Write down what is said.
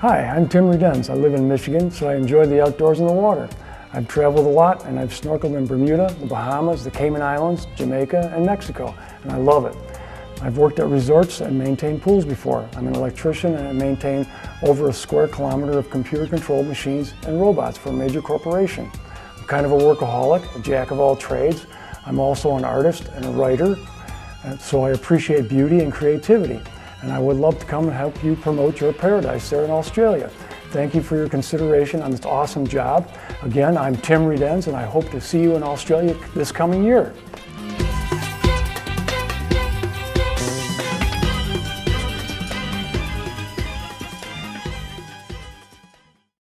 Hi, I'm Tim Redenz. I live in Michigan, so I enjoy the outdoors and the water. I've traveled a lot and I've snorkeled in Bermuda, the Bahamas, the Cayman Islands, Jamaica, and Mexico, and I love it. I've worked at resorts and maintained pools before. I'm an electrician and I maintain over a square kilometer of computer-controlled machines and robots for a major corporation. I'm kind of a workaholic, a jack of all trades. I'm also an artist and a writer, and so I appreciate beauty and creativity. And I would love to come and help you promote your paradise there in Australia. Thank you for your consideration on this awesome job. Again, I'm Tim Redenz and I hope to see you in Australia this coming year.